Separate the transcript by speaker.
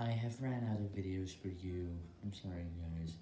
Speaker 1: I have ran out of videos for you. I'm sorry, guys.